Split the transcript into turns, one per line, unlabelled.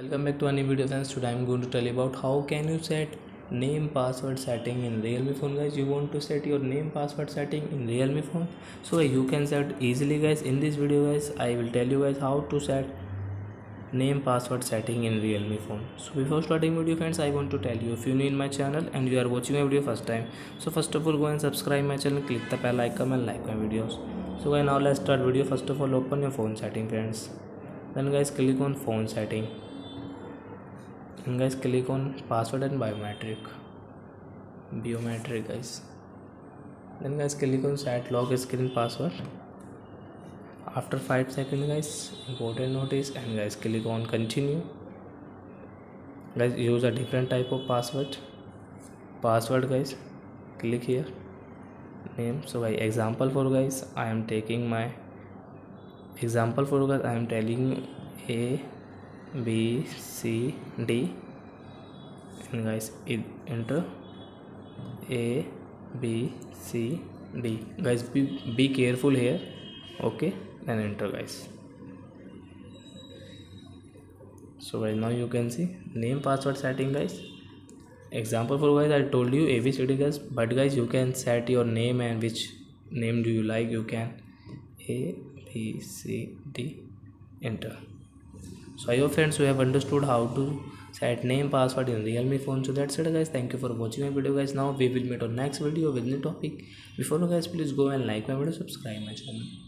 welcome back to a new video friends. Today i'm going to tell you about how can you set name password setting in realme phone guys. You want to set your name password setting in realme phone? So you can set easily guys. In this video guys i will tell you guys how to set name password setting in realme phone. So before starting video friends i want to tell you if you're new in my channel and you are watching my video first time so first of all go and subscribe my channel click the bell icon and like my videos. So guys now let's start video. First of all open your phone setting friends. Then guys click on phone setting guys click on password and biometric. Biometric guys. Then guys click on set lock screen password. After 5 seconds guys important notice and guys click on continue. Guys use a different type of password. Password guys click here. Name. So guys example for guys i am taking my example for guys i am telling a B C D. And guys enter. A B C D. Guys be, be careful here. Okay then enter guys. So right now you can see name password setting guys. Example for guys i told you abcd guys. But guys you can set your name and which name do you like. You can a b c d enter so i hope friends you have understood how to set name password in realme phone. So that's it guys. Thank you for watching my video guys. Now we will meet on next video with new topic. Before guys please go and like my video subscribe my channel